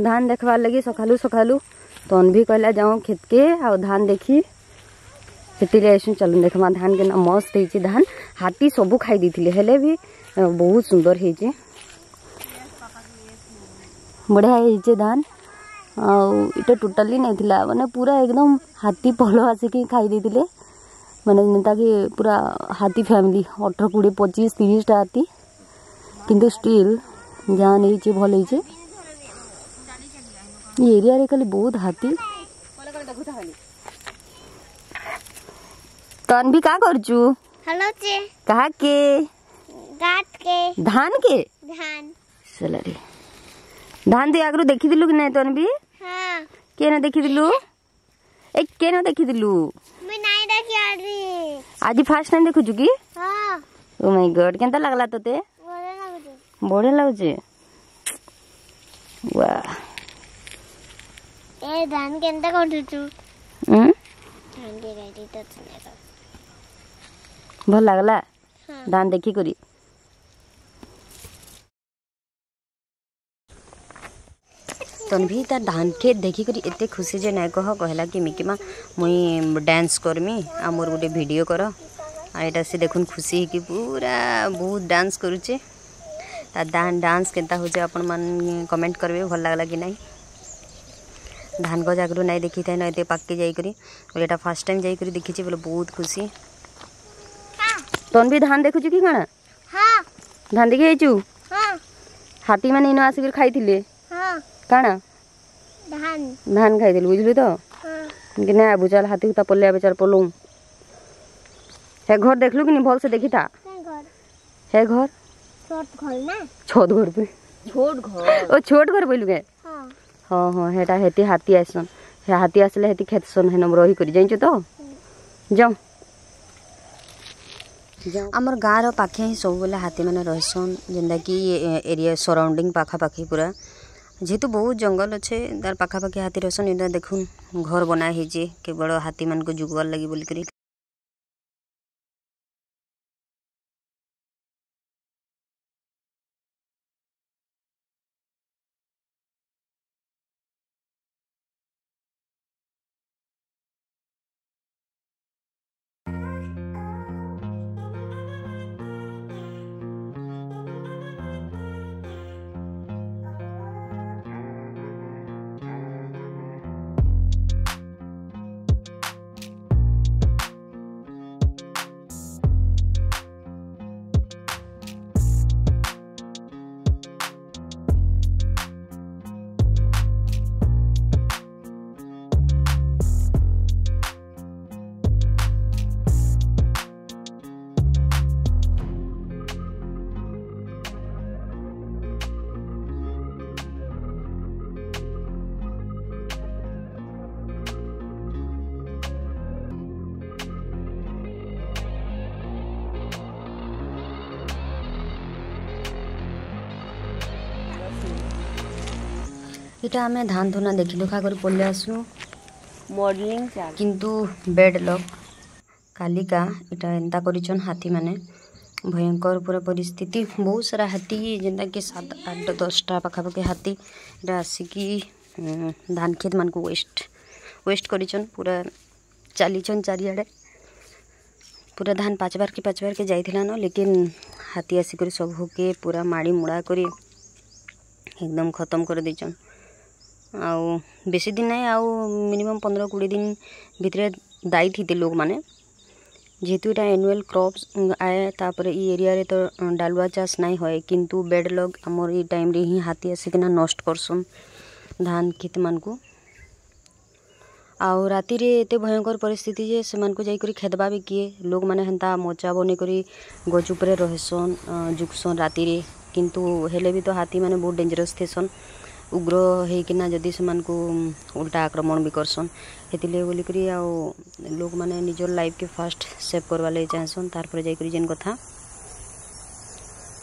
धान देखवार लगी सकालु सकालु तन तो भी कहला जाऊ खेत के आ धान देखी खेती ले आसू चलन देखमा धान के ना मस्त है धान हाथी सब खाई हेले भी बहुत सुंदर है जे बढ़िया है जे धान आटा टोटाली नहीं था मैंने पूरा एकदम हाथी पल आसिक खाई मैंने कि पूरा हाथी फैमिली अठर कोड़े पचीस तीसटा हाथी কিন্তু ଷ୍ଟିଲ୍ ଯାହା ନେଇଛେ ଭଲ ହେଇଛେ ଏ ଏରିଆରେ ଖାଲି ବହୁତ ହାତୀ ତନଭି କାଁ କରୁଛୁ କାହାକେ ଧାନ କେ ସଲାରେ ଧାନ ତୁ ଆଗରୁ ଦେଖିଥିଲୁ କି ନାଇଁ ତନଭି କେନ ଦେଖିଥିଲୁ ଏ କେନ ଦେଖିଥିଲୁ ଆଜି ଫାର୍ଷ୍ଟ ଟାଇମ୍ ଦେଖୁଛୁ କି ଓ ମାଇ ଗଡ୍ କେନ୍ତା ଲାଗ୍ଲା ତତେ ବଢ଼ିଆ ଲାଗୁଛି ୱା ଏ ଧାନ କେନ୍ତା କଟୁଛୁ ଭଲ ଲାଗଲା ଧାନ ଦେଖିକରି ତନ୍ଭି ତା ଧାନକେ ଦେଖିକରି ଏତେ ଖୁସି ଯେ ନାଇଁ କହ କହିଲା କି ମିକି ମା ମୁଇଁ ଡ୍ୟାନ୍ସ କର୍ମି ଆଉ ମୋର ଗୋଟେ ଭିଡ଼ିଓ କର ଆଉ ଏଇଟା ସେ ଦେଖୁନ୍ ଖୁସି ହେଇକି ପୁରା ବହୁତ ଡ୍ୟାନ୍ସ କରୁଛେ ता डांस के आपण मन कमेंट करेंगे भल लगला कि ना धान गजा ना देखी था ना ये पाके फास्ट टाइम जा देखी बोले बहुत खुशी तन भी धान देखु कि कण धान देखी जाइ हाथी मैंने इन आसिक खाई कण धान खाई बुझल तो ना चल हाथी को पलिया बेचार पलऊ है घर देख लु कि भल से देखी था है घर छोट घर पे छोट घर ओ छोट घर बोलू गे हां हां हां हेटा हेती हाथी आइसन हे हाथी आसले हेती खेतसन हेन रही करी जाइछ तो जाओ आमर गाँवर पाखे ही सब बोले हाथी मैंने रहीसन जेनता कि एरिया सराउंडिंग पाखापाखि पूरा जेहेतु बहुत जंगल अच्छे तार पाखापाखि हाथी रहसन ये देखुन घर बनाई केवल हाथी मान को जुगवार लगी बोलिक इटा आम धान थोना देखी दुखा कर पल मॉडलिंग किंतु बेड लक कालिका इटा एंता कर हाथी मैंने भयंकर पूरा परिस्थित बहुत सारा हाथी जेनता कि सात आठ दसटा पखापाखी हाथी इटा आसिकी धान खेत मान को वेस्ट वेस्ट कर पूरा चलीचन चारिड़े पूरा धान पचबार के पचबार के जाइला न लेकिन हाथी आसिक सबके पूरा माड़ी मुड़ा कर एकदम खत्म कर दे ଆଉ ବେଶୀ ଦିନ ନାହିଁ ଆଉ ମିନିମମ୍ ପନ୍ଦର କୋଡ଼ିଏ ଦିନ ଭିତରେ ଦାୟୀ ଥିତେ ଲୋକମାନେ ଯେହେତୁ ଏଇଟା ଆନୁଆଲ୍ କ୍ରପ୍ସ ଆଏ ତାପରେ ଇ ଏରିଆରେ ତ ଡାଲୁଆ ଚାଷ ନାଇଁ ହଏ କିନ୍ତୁ ବେଡ଼ ଲଗ୍ ଆମର ଇ ଟାଇମ୍ରେ ହିଁ ହାତୀ ଆସିକିନା ନଷ୍ଟ କରସନ୍ ଧାନ କ୍ଷେତମାନଙ୍କୁ ଆଉ ରାତିରେ ଏତେ ଭୟଙ୍କର ପରିସ୍ଥିତି ଯେ ସେମାନଙ୍କୁ ଯାଇକରି ଖେଦବା ବି କିଏ ଲୋକମାନେ ହେନ୍ତା ମଚା ବନେଇକରି ଗଛ ଉପରେ ରହେସନ୍ ଝୁକସନ୍ ରାତିରେ କିନ୍ତୁ ହେଲେ ବି ତ ହାତୀମାନେ ବହୁତ ଡେଞ୍ଜରସ୍ ଥିସନ୍ उग्र होना जदि से उल्टा आक्रमण भी करसन से बोलिक कर लोक मैंने निजर लाइफ के फास्ट सेव करवा चाहसन तार जा कथा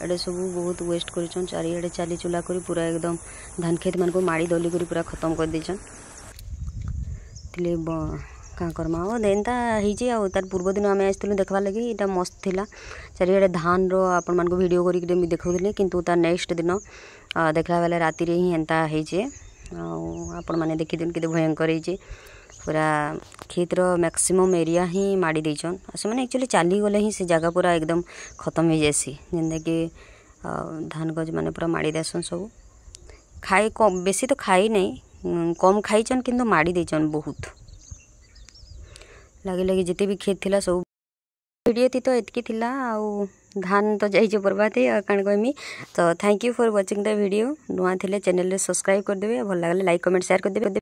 एडे सबू बहुत वेस्ट कर चार चाली चूला कर पूरा एकदम धान खेत मान माड़ी दलिकरी पूरा खत्म कर दे कह कर एंता है तार पूर्व दिन आम आसूँ देखा लगे ये मस्त थी चार धान रख भिड कर देखुले कि नेक्स्ट दिन देखा बेले राति एंता है आपण मैंने देखी दिन कितने भयंकर पूरा क्षेत्र मैक्सिमम एरिया ही माड़ी देचन से मैंने एक्चुअली चली गले ही से जगह पूरा एकदम खत्म हो जाए जिनता कि धान गज मैंने पूरा माड़ी देसन सब खाई बेसी तो खाई नहीं कम खाई किंतु माड़ी देचन बहुत लगे लगे जिते भी खेत थिला सब वीडियो थी तो इतकी थिला आउ धान तो जाइए बर्बाद ही कण कहमी तो thank you for watching the video नुआ थे चैनल सब्सक्राइब करदे भल लगे लाइक कमेंट सेयार करदे